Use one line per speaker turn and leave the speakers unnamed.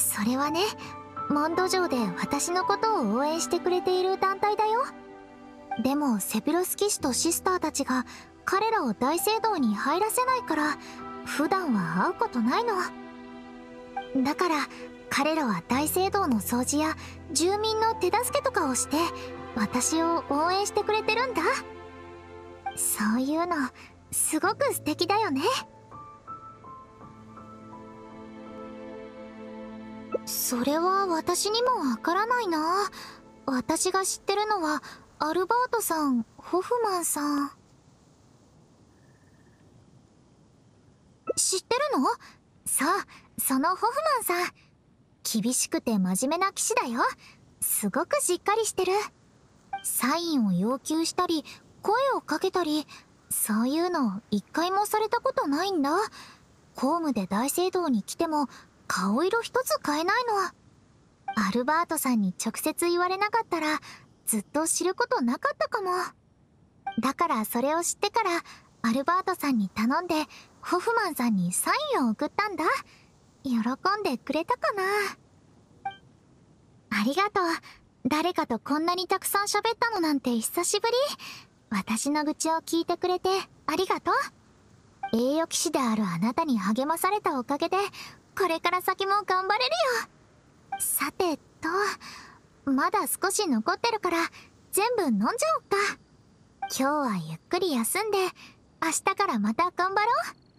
それはねモンド城で私のことを応援してくれている団体だよ。でもセピロス騎士とシスターたちが彼らを大聖堂に入らせないから普段は会うことないの。だから彼らは大聖堂の掃除や住民の手助けとかをして私を応援してくれてるんだ。そういうのすごく素敵だよね。それは私にもわからないな。私が知ってるのはアルバートさんホフマンさん。知ってるの？そうそのホフマンさん。厳しくて真面目な騎士だよ。すごくしっかりしてる。サインを要求したり声をかけたりそういうの一回もされたことないんだ。公務で大聖堂に来ても顔色一つ変えないの。アルバートさんに直接言われなかったらずっと知ることなかったかも。だからそれを知ってからアルバートさんに頼んでホフマンさんにサインを送ったんだ。喜んでくれたかな。ありがとう。誰かとこんなにたくさん喋ったのなんて久しぶり。私の愚痴を聞いてくれてありがとう。栄誉騎士であるあなたに励まされたおかげでこれから先も頑張れるよ。さてとまだ少し残ってるから全部飲んじゃおっか。今日はゆっくり休んで明日からまた頑張ろう。